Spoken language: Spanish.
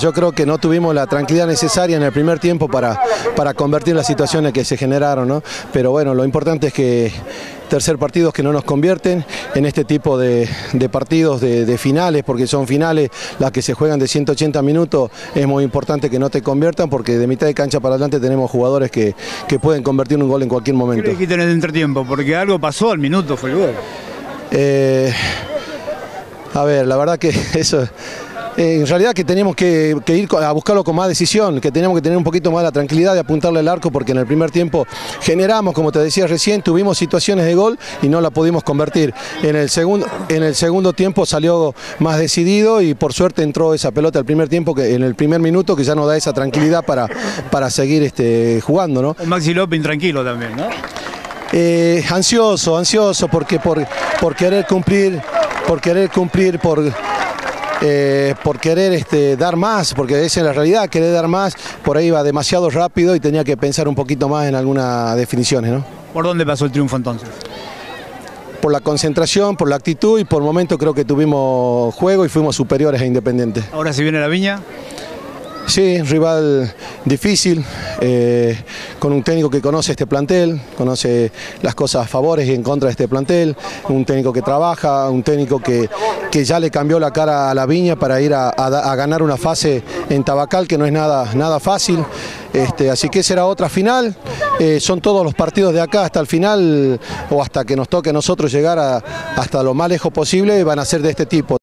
Yo creo que no tuvimos la tranquilidad necesaria en el primer tiempo para, para convertir las situaciones que se generaron, ¿no? Pero bueno, lo importante es que tercer partidos que no nos convierten en este tipo de, de partidos de, de, finales, porque son finales las que se juegan de 180 minutos, es muy importante que no te conviertan porque de mitad de cancha para adelante tenemos jugadores que, que pueden convertir un gol en cualquier momento. ¿Qué dijiste en el entretiempo? Porque algo pasó al minuto, fue el gol. Eh, a ver, la verdad que eso en realidad que teníamos que, que, ir a buscarlo con más decisión, que teníamos que tener un poquito más la tranquilidad de apuntarle al arco porque en el primer tiempo generamos, como te decía recién, tuvimos situaciones de gol y no la pudimos convertir. En el segundo, en el segundo tiempo salió más decidido y por suerte entró esa pelota al primer tiempo, que en el primer minuto que ya nos da esa tranquilidad para, para seguir este, jugando. ¿no? Maxi López intranquilo también, ¿no? Eh, ansioso, ansioso porque por, por querer cumplir, por querer cumplir, por eh, por querer este, dar más, porque es en la realidad, querer dar más, por ahí iba demasiado rápido y tenía que pensar un poquito más en algunas definiciones. ¿no? ¿Por dónde pasó el triunfo entonces? Por la concentración, por la actitud y por momento creo que tuvimos juego y fuimos superiores a Independiente. ¿Ahora si viene la viña? Sí, rival difícil, eh, con un técnico que conoce este plantel, conoce las cosas a favores y en contra de este plantel, un técnico que trabaja, un técnico que, que ya le cambió la cara a la viña para ir a, ganar una fase en Tabacal que no es nada, nada fácil. Este, así que será otra final, eh, son todos los partidos de acá hasta el final o hasta que nos toque a nosotros llegar a, hasta lo más lejos posible van a ser de este tipo.